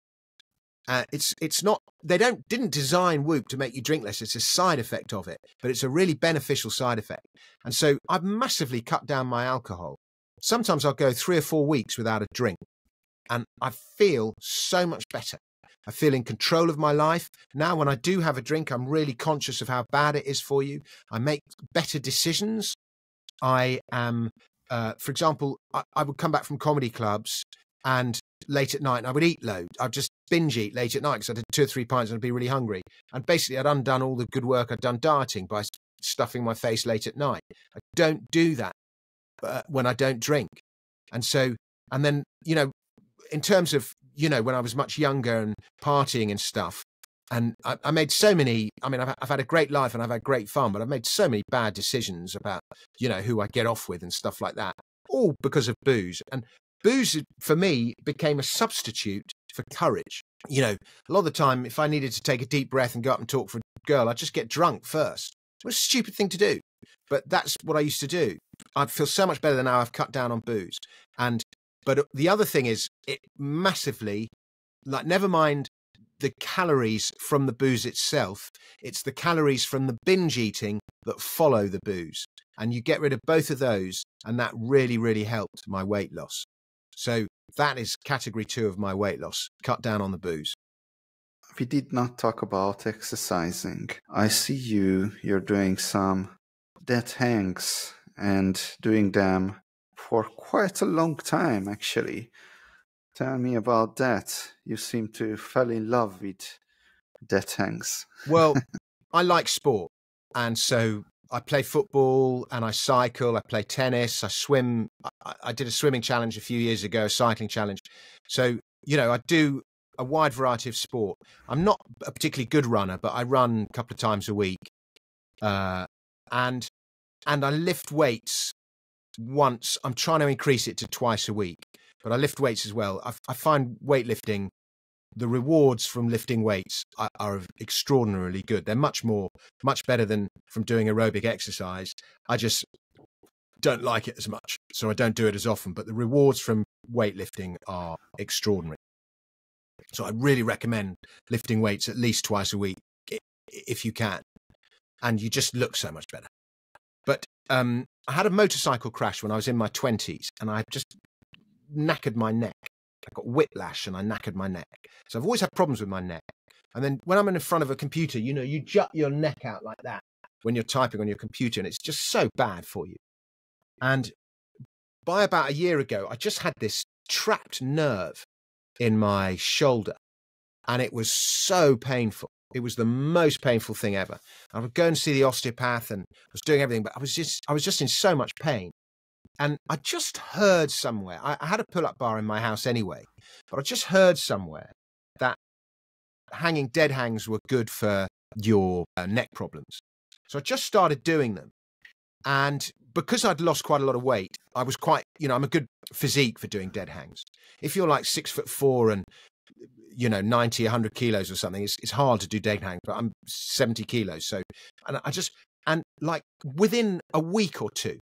Uh, it's it's not they don't didn't design Whoop to make you drink less. It's a side effect of it, but it's a really beneficial side effect. And so I've massively cut down my alcohol. Sometimes I'll go three or four weeks without a drink, and I feel so much better. I feel in control of my life. Now, when I do have a drink, I'm really conscious of how bad it is for you. I make better decisions. I am, uh, for example, I, I would come back from comedy clubs and late at night and I would eat loads. I'd just binge eat late at night because I did two or three pints and I'd be really hungry. And basically, I'd undone all the good work I'd done dieting by stuffing my face late at night. I don't do that uh, when I don't drink. And so, and then, you know, in terms of, you know, when I was much younger and partying and stuff, and I, I made so many, I mean, I've, I've had a great life and I've had great fun, but I've made so many bad decisions about, you know, who I get off with and stuff like that all because of booze. And booze for me became a substitute for courage. You know, a lot of the time, if I needed to take a deep breath and go up and talk for a girl, I'd just get drunk first. Was a stupid thing to do, but that's what I used to do. I feel so much better than now I've cut down on booze. And, but the other thing is, it massively, like, never mind the calories from the booze itself, it's the calories from the binge eating that follow the booze. And you get rid of both of those, and that really, really helped my weight loss. So that is category two of my weight loss. Cut down on the booze. We did not talk about exercising. I see you, you're doing some dead hangs and doing them for quite a long time, actually. Tell me about that. You seem to fell in love with dead hangs. Well, I like sport. And so I play football and I cycle, I play tennis, I swim. I, I, did a swimming challenge a few years ago, a cycling challenge. So, you know, I do a wide variety of sport. I'm not a particularly good runner, but I run a couple of times a week. Uh, and and I lift weights once. I'm trying to increase it to twice a week, but I lift weights as well. I, I find weightlifting the rewards from lifting weights are, are, extraordinarily good. They're much more, much better than from doing aerobic exercise. I just don't like it as much, so I don't do it as often. But the rewards from weightlifting are extraordinary. So I really recommend lifting weights at least twice a week if you can, and you just look so much better. But um, I had a motorcycle crash when I was in my twenties, and I just knackered my neck. I got whiplash and I knackered my neck. So I've always had problems with my neck. And then when I'm in front of a computer, you know, you jut your neck out like that when you're typing on your computer, and it's just so bad for you. And by about a year ago, I just had this trapped nerve in my shoulder, and it was so painful. It was the most painful thing ever. I would go and see the osteopath, and I was doing everything, but I was just, I was just in so much pain. And I just heard somewhere, I, I had a pull up bar in my house anyway, but I just heard somewhere that hanging dead hangs were good for your uh, neck problems. So I just started doing them. And because I'd lost quite a lot of weight, I was quite, you know, I'm a good physique for doing dead hangs. If you're like six foot four and, you know, 90, 100 kilos or something, it's, it's hard to do dead hangs, but I'm 70 kilos. So, and I just, and like within a week or two,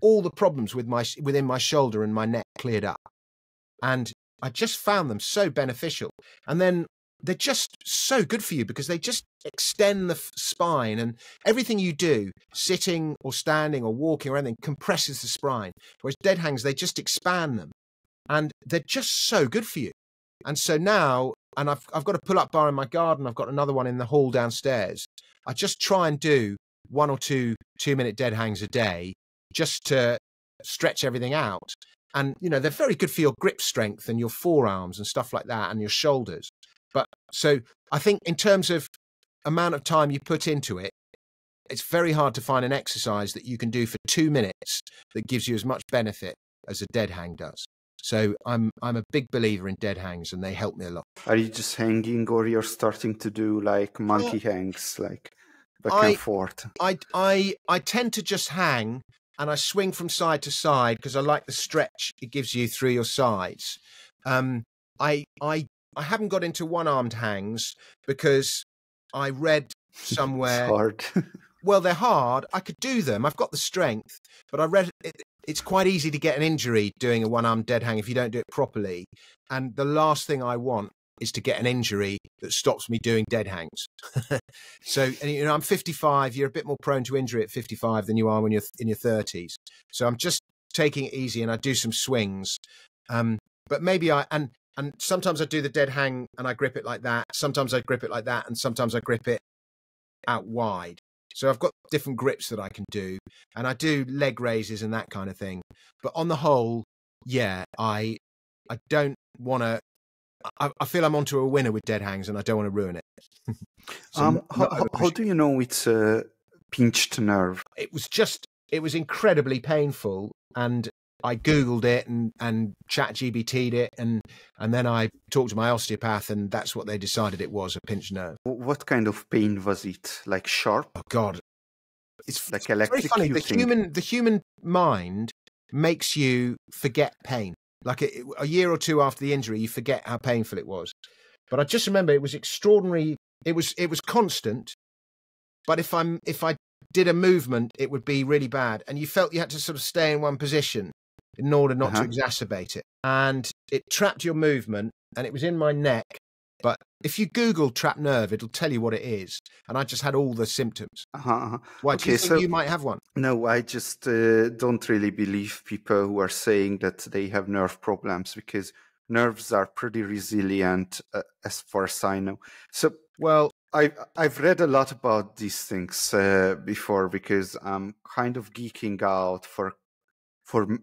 all the problems with my within my shoulder and my neck cleared up. And i just found them so beneficial. And then they're just so good for you because they just extend the spine. And everything you do sitting or standing or walking or anything compresses the spine. Whereas dead hangs they just expand them. And they're just so good for you. And so now and i've, I've got a pull-up bar in my garden. I've got another one in the hall downstairs. I just try and do one or two two minute dead hangs a day just to stretch everything out. And, you know, they're very good for your grip strength and your forearms and stuff like that and your shoulders. But so I think in terms of amount of time you put into it, it's very hard to find an exercise that you can do for two minutes that gives you as much benefit as a dead hang does. So I'm I'm a big believer in dead hangs, and they help me a lot. Are you just hanging, or you're starting to do like monkey hangs, like back I, and forth? I I I tend to just hang and I swing from side to side because I like the stretch it gives you through your sides. Um, I I I haven't got into one armed hangs because I read somewhere. hard. well, they're hard. I could do them. I've got the strength, but I read it, it's quite easy to get an injury doing a one armed dead hang if you don't do it properly. And the last thing I want is to get an injury that stops me doing dead hangs. so, and, you know, I'm 55. You're a bit more prone to injury at 55 than you are when you're in your 30s. So I'm just taking it easy, and I do some swings. Um, but maybe I and and sometimes I do the dead hang and I grip it like that. Sometimes I grip it like that, and sometimes I grip it out wide. So I've got different grips that I can do, and I do leg raises and that kind of thing. But on the whole, yeah, I I don't want to I, I, feel I'm onto a winner with Dead Hangs, and I don't want to ruin it. so um, how, how, do you know it's a pinched nerve? It was just, it was incredibly painful, and I googled it and and chat GPT'd it, and and then I talked to my osteopath, and that's what they decided it was a pinched nerve. What kind of pain was it? Like sharp? Oh God, it's like electric. Very funny. The human the human mind makes you forget pain. Like a, a year or two after the injury, you forget how painful it was. But I just remember it was extraordinary. It was it was constant. But if I'm if I did a movement, it would be really bad. And you felt you had to sort of stay in one position in order not uh-huh. to exacerbate it. And it trapped your movement, and it was in my neck. But if you Google trap nerve, it'll tell you what it is. And I just had all the symptoms. Uh-huh. uh-huh. Why okay, do you think so, you might have one? No, I just uh, don't really believe people who are saying that they have nerve problems because nerves are pretty resilient, uh, as far as I know. So, well, I I've read a lot about these things uh, before because I'm kind of geeking out for for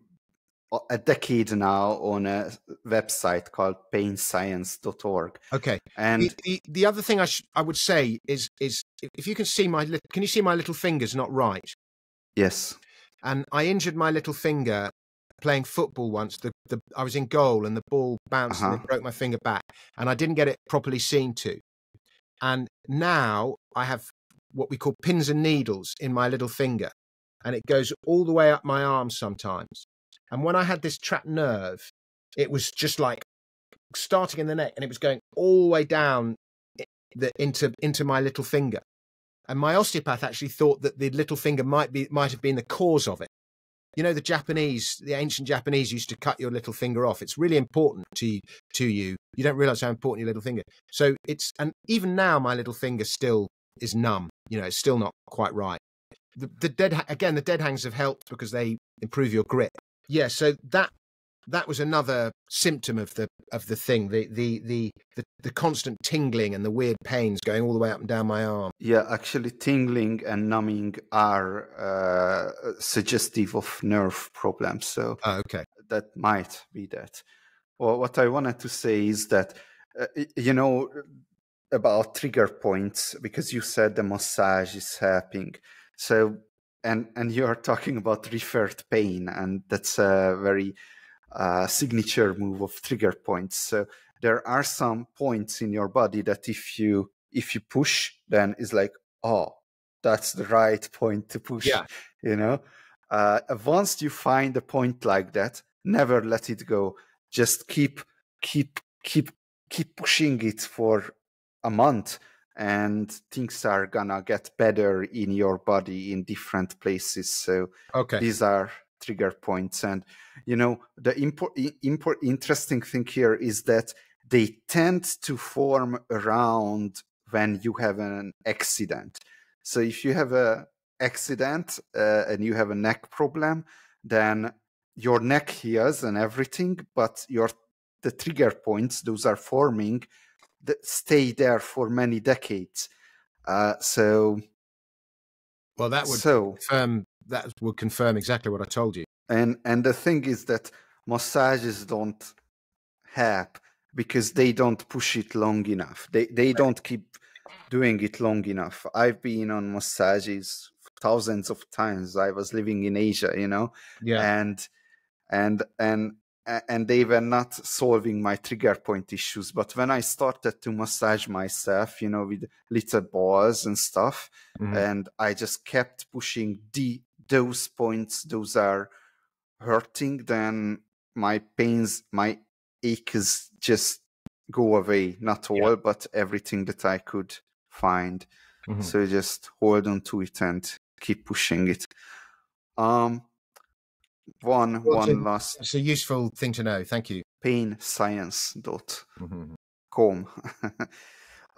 a decade now on a website called painscience.org. Okay. And the, the, the other thing I sh- I would say is is if you can see my li- can you see my little fingers not right? Yes. And I injured my little finger playing football once. The, the I was in goal and the ball bounced uh-huh. and it broke my finger back, and I didn't get it properly seen to. And now I have what we call pins and needles in my little finger, and it goes all the way up my arm sometimes. And when I had this trapped nerve, it was just like starting in the neck and it was going all the way down the, into into my little finger. And my osteopath actually thought that the little finger might be might have been the cause of it. You know, the Japanese, the ancient Japanese used to cut your little finger off. It's really important to to you. You don't realize how important your little finger. Is. So it's and even now my little finger still is numb. You know, it's still not quite right. The, the dead again, the dead hangs have helped because they improve your grip yeah so that that was another symptom of the of the thing the, the the the the, constant tingling and the weird pains going all the way up and down my arm. Yeah actually tingling and numbing are uh, suggestive of nerve problems so oh, okay. that might be that. Well what i wanted to say is that uh, you know about trigger points because you said the massage is helping so and and you are talking about referred pain, and that's a very uh, signature move of trigger points. So there are some points in your body that if you if you push, then it's like, oh, that's the right point to push. Yeah. You know, uh, once you find a point like that, never let it go. Just keep keep keep keep pushing it for a month and things are gonna get better in your body in different places. So okay. these are trigger points. And you know the import, import interesting thing here is that they tend to form around when you have an accident. So if you have a accident uh, and you have a neck problem then your neck heals and everything but your the trigger points those are forming that stay there for many decades. Uh, so, well, that would so, confirm that would confirm exactly what I told you. And and the thing is that massages don't help because they don't push it long enough. They they don't keep doing it long enough. I've been on massages thousands of times. I was living in Asia, you know, yeah, and and and and they were not solving my trigger point issues. But when I started to massage myself, you know, with little balls and stuff, mm-hmm. and I just kept pushing the those points, those are hurting, then my pains, my aches just go away. Not all, yeah. but everything that I could find. Mm-hmm. So just hold on to it and keep pushing it. Um, one well, one last it's a useful thing to know? Thank you. Painscience.com mm-hmm.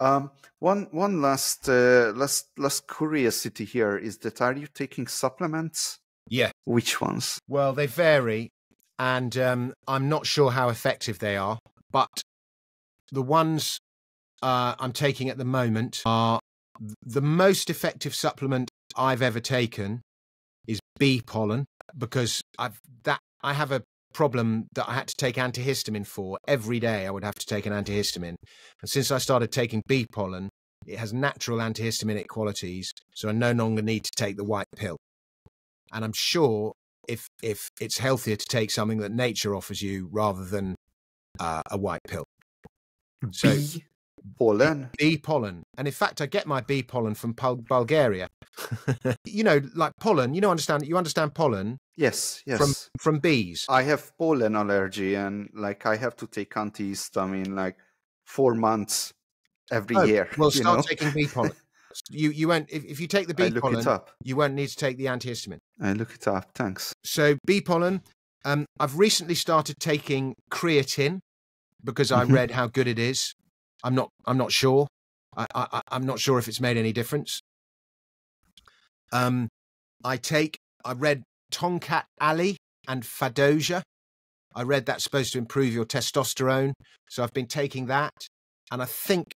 um, one one last uh, last last curiosity here is that are you taking supplements? Yeah. Which ones? Well they vary and um, i'm not sure how effective they are but the ones uh, i'm taking at the moment are the most effective supplement i've ever taken is bee pollen because I've that I have a problem that I had to take antihistamine for every day. I would have to take an antihistamine, and since I started taking bee pollen, it has natural antihistaminic qualities, so I no longer need to take the white pill. And I'm sure if if it's healthier to take something that nature offers you rather than uh, a white pill. So bee pollen, bee pollen, and in fact, I get my bee pollen from Bulgaria. you know, like pollen. You know, understand you understand pollen. Yes, yes. From from bees. I have pollen allergy, and like I have to take antihistamine like four months every oh, year. Well, start know? taking bee pollen. You you won't if, if you take the bee pollen, you won't need to take the antihistamine. I look it up. Thanks. So bee pollen. Um, I've recently started taking creatine because I mm-hmm. read how good it is. I'm not. I'm not sure. I, I, I'm not sure if it's made any difference. Um, I take, I read Tongkat Ali and Fadogia. I read that's supposed to improve your testosterone. So I've been taking that. And I think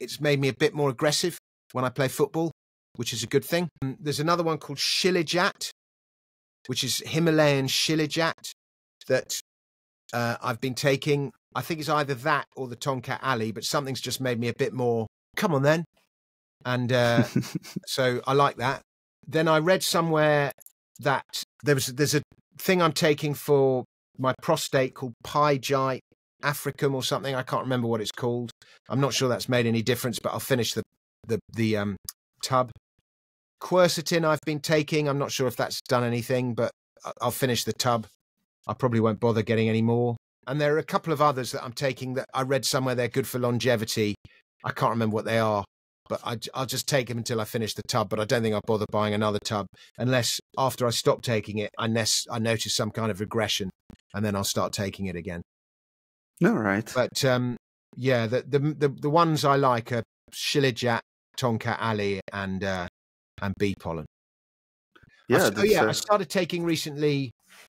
it's made me a bit more aggressive when I play football, which is a good thing. And there's another one called Shilajit, which is Himalayan Shilajit that uh, I've been taking. I think it's either that or the Tongkat Ali, but something's just made me a bit more. Come on then, and uh, so I like that. Then I read somewhere that there was there's a thing I'm taking for my prostate called Pygeum Africum or something. I can't remember what it's called. I'm not sure that's made any difference, but I'll finish the the the um, tub. Quercetin I've been taking. I'm not sure if that's done anything, but I'll finish the tub. I probably won't bother getting any more. And there are a couple of others that I'm taking that I read somewhere they're good for longevity. I can't remember what they are, but I, will just take them until I finish the tub. But I don't think I'll bother buying another tub unless after I stop taking it, unless I notice some kind of regression, and then I'll start taking it again. All right. But um, yeah, the, the, the the ones I like are Shilajit, Tongkat Ali, and uh, and bee pollen. Yeah, I, oh yeah. Uh... I started taking recently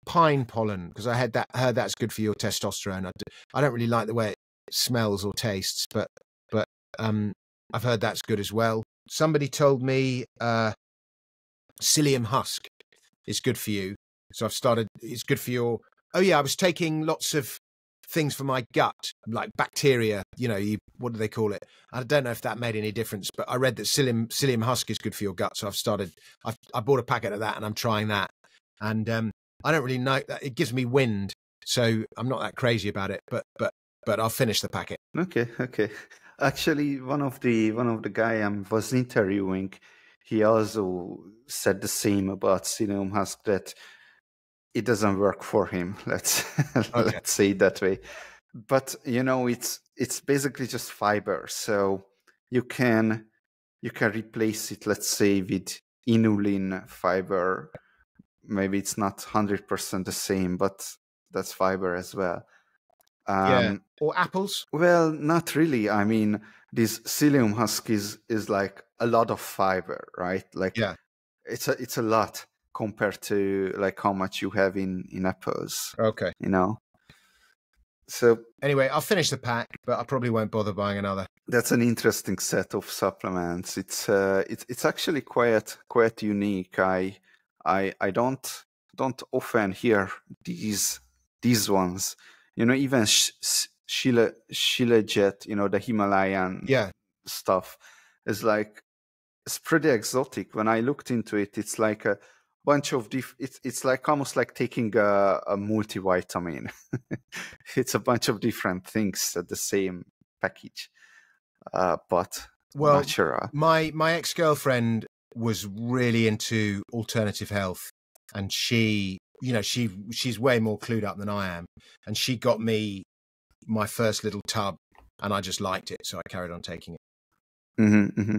pine pollen because I had that heard that's good for your testosterone. I, do, I don't really like the way it smells or tastes, but but um, I've heard that's good as well. Somebody told me uh, psyllium husk is good for you, so I've started. It's good for your. Oh yeah, I was taking lots of things for my gut, like bacteria. You know, you, what do they call it? I don't know if that made any difference, but I read that psyllium psyllium husk is good for your gut, so I've started. I've I bought a packet of that, and I'm trying that. And um, I don't really know that it gives me wind, so I'm not that crazy about it. But but but I'll finish the packet. Okay, okay. Actually, one of the one of the guy I was interviewing, he also said the same about psyllium husk that it doesn't work for him. Let's okay. let's say it that way. But you know, it's it's basically just fiber, so you can you can replace it. Let's say with inulin fiber. Maybe it's not hundred percent the same, but that's fiber as well. Um, yeah. Or apples? Well, not really. I mean, this psyllium husk is is like a lot of fiber, right? Like, yeah, it's a it's a lot compared to like how much you have in in apples. Okay. You know. So anyway, I'll finish the pack, but I probably won't bother buying another. That's an interesting set of supplements. It's uh, it's it's actually quite quite unique. I I I don't don't often hear these these ones. You know, even Shila Shilajit, you know, the Himalayan yeah stuff is like it's pretty exotic. When I looked into it, it's like a bunch of diff it's it's like almost like taking a, a multivitamin it's a bunch of different things at the same package uh, but well natural. my my ex-girlfriend was really into alternative health and she you know she she's way more clued up than i am and she got me my first little tub and i just liked it so i carried on taking it mm-hmm, mm-hmm.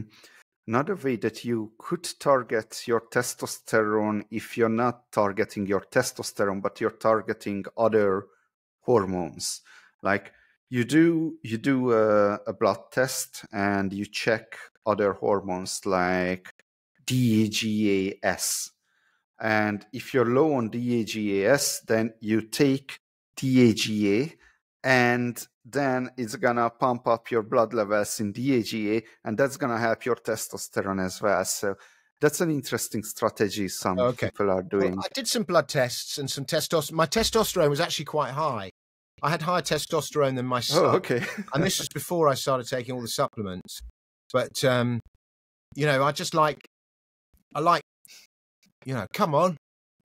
Another way that you could target your testosterone if you're not targeting your testosterone, but you're targeting other hormones. Like you do, you do a, a blood test and you check other hormones like DHEAS. And if you're low on DHEAS, then you take DAGA and then it's gonna pump up your blood levels in DAGA, and that's gonna help your testosterone as well. So that's an interesting strategy some okay. people are doing. Well, I did some blood tests and some testosterone. My testosterone was actually quite high. I had higher testosterone than my oh, son. Oh, okay. and this was before I started taking all the supplements. But um, you know, I just like I like you know, come on.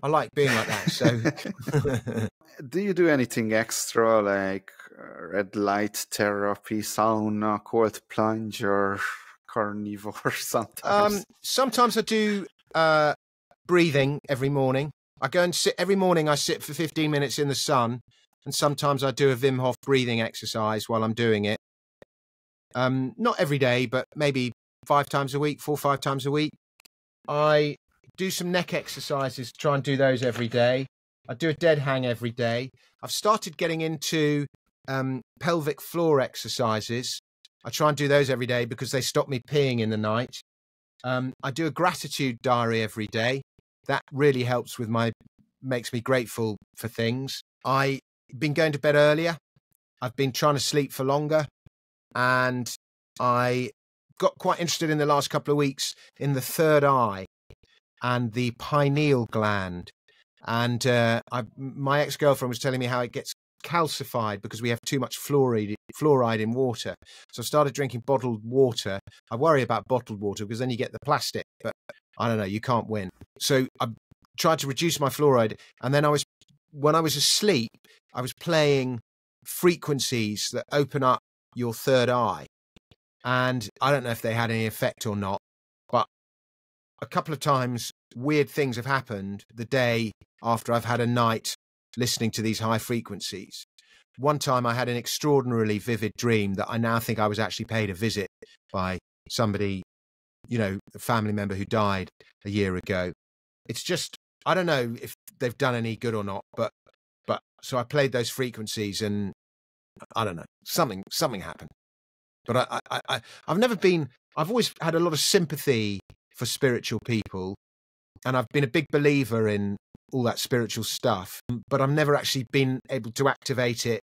I like being like that. So do you do anything extra like uh, red light therapy, sauna, cold plunge, or carnivore sometimes? Um, sometimes I do uh, breathing every morning. I go and sit every morning. I sit for 15 minutes in the sun, and sometimes I do a Wim Hof breathing exercise while I'm doing it. Um, not every day, but maybe five times a week, four or five times a week. I do some neck exercises. Try and do those every day. I do a dead hang every day. I've started getting into um, pelvic floor exercises. I try and do those every day because they stop me peeing in the night. Um, I do a gratitude diary every day. That really helps with my, makes me grateful for things. I've been going to bed earlier. I've been trying to sleep for longer. And I got quite interested in the last couple of weeks in the third eye and the pineal gland. And uh, I, my ex girlfriend was telling me how it gets calcified because we have too much fluoride fluoride in water. So I started drinking bottled water. I worry about bottled water because then you get the plastic, but I don't know, you can't win. So I tried to reduce my fluoride and then I was when I was asleep, I was playing frequencies that open up your third eye. And I don't know if they had any effect or not, but a couple of times weird things have happened the day after I've had a night listening to these high frequencies. One time I had an extraordinarily vivid dream that I now think I was actually paid a visit by somebody, you know, a family member who died a year ago. It's just, I don't know if they've done any good or not, but, but, so I played those frequencies and I don't know, something, something happened. But I, I, I, I've never been, I've always had a lot of sympathy for spiritual people and I've been a big believer in all that spiritual stuff, but I've never actually been able to activate it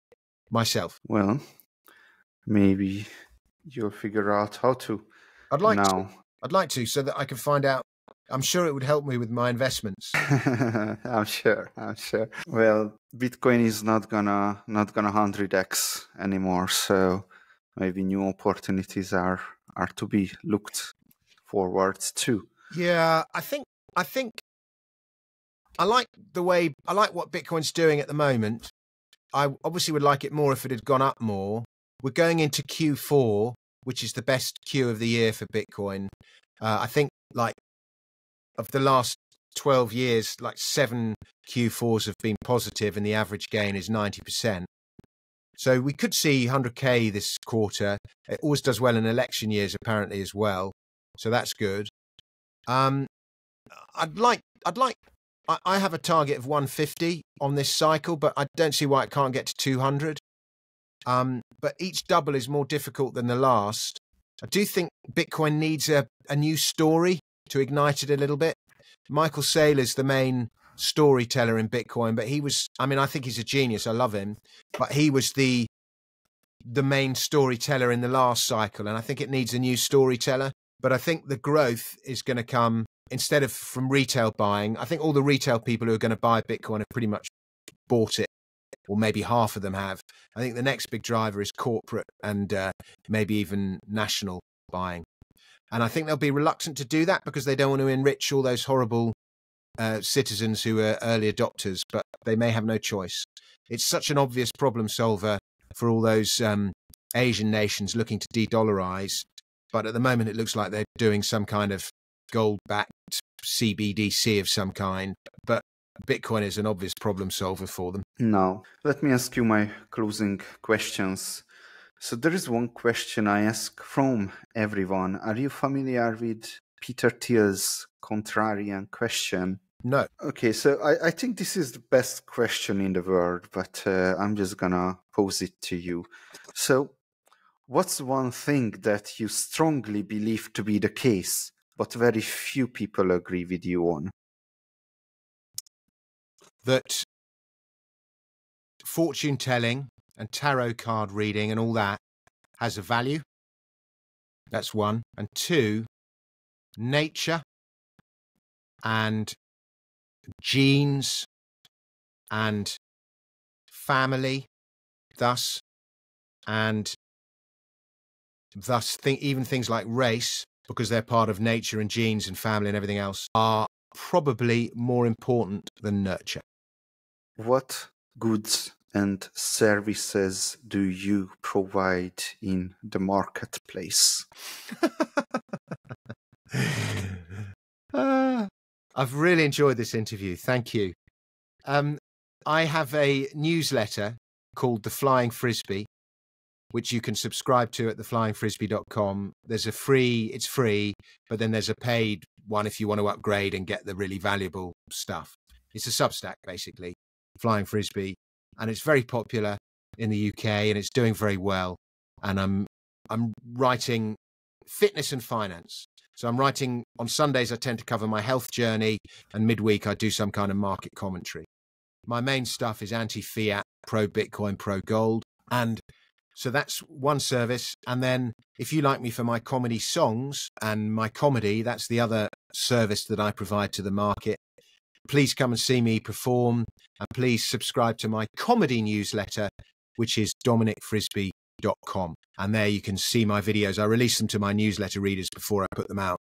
myself. Well, maybe you'll figure out how to. I'd like now. to. I'd like to, so that I can find out. I'm sure it would help me with my investments. I'm sure. I'm sure. Well, Bitcoin is not gonna not gonna hundred x anymore, so maybe new opportunities are are to be looked forwards to. Yeah, I think I think I like the way I like what Bitcoin's doing at the moment. I obviously would like it more if it had gone up more. We're going into Q4, which is the best Q of the year for Bitcoin. Uh, I think like of the last 12 years, like seven Q4s have been positive and the average gain is 90%. So we could see 100K this quarter. It always does well in election years, apparently, as well. So that's good. Um, I'd like, I'd like I, have a target of 150 on this cycle, but I don't see why it can't get to 200. Um, but each double is more difficult than the last. I do think Bitcoin needs a, a new story to ignite it a little bit. Michael Saylor's the main storyteller in Bitcoin, but he was, I mean, I think he's a genius. I love him, but he was the the main storyteller in the last cycle, and I think it needs a new storyteller. But I think the growth is going to come instead of from retail buying, I think all the retail people who are going to buy Bitcoin have pretty much bought it, or maybe half of them have. I think the next big driver is corporate and uh, maybe even national buying. And I think they'll be reluctant to do that because they don't want to enrich all those horrible uh, citizens who are early adopters, but they may have no choice. It's such an obvious problem solver for all those um, Asian nations looking to de dollarize. But at the moment, it looks like they're doing some kind of gold backed CBDC of some kind, but Bitcoin is an obvious problem solver for them. Now, let me ask you my closing questions. So, there is one question I ask from everyone. Are you familiar with Peter Thiel's contrarian question? No. Okay, so I, I think this is the best question in the world, but uh, I'm just gonna pose it to you. So, what's one thing that you strongly believe to be the case but very few people agree with you on. That fortune telling and tarot card reading and all that has a value. That's one. And two, nature and genes and family, thus, and thus, th- even things like race because they're part of nature and genes and family and everything else, are probably more important than nurture. What goods and services do you provide in the marketplace? I've really enjoyed this interview. Thank you. Um, I have a newsletter called The Flying Frisby, which you can subscribe to at theflyingfrisby.com. There's a free, it's free, but then there's a paid one if you want to upgrade and get the really valuable stuff. It's a Substack, basically, Flying Frisby, and it's very popular in the UK and it's doing very well. And I'm I'm writing fitness and finance. So I'm writing on Sundays. I tend to cover my health journey, and midweek I do some kind of market commentary. My main stuff is anti-fiat, pro Bitcoin, pro gold, and So that's one service. And then if you like me for my comedy songs and my comedy, that's the other service that I provide to the market. Please come and see me perform and please subscribe to my comedy newsletter, which is dominicfrisby.com. And there you can see my videos. I release them to my newsletter readers before I put them out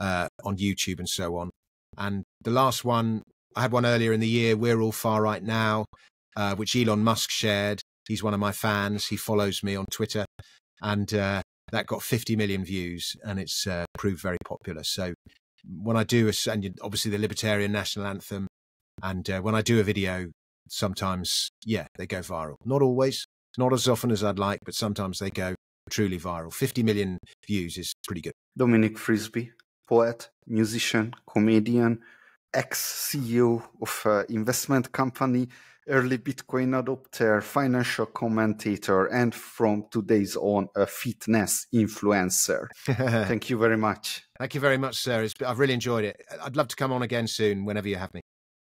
uh, on YouTube and so on. And the last one, I had one earlier in the year, We're All Far Right Now, uh, which Elon Musk shared. He's one of my fans. He follows me on Twitter. And uh, that got 50 million views and it's uh, proved very popular. So when I do, a, and obviously the Libertarian National Anthem, and uh, when I do a video, sometimes, yeah, they go viral. Not always, not as often as I'd like, but sometimes they go truly viral. 50 million views is pretty good. Dominic Frisby, poet, musician, comedian, ex CEO of an investment company, early Bitcoin adopter, financial commentator, and from today's on, a fitness influencer. Thank you very much. Thank you very much, sir. It's, I've really enjoyed it. I'd love to come on again soon whenever you have me.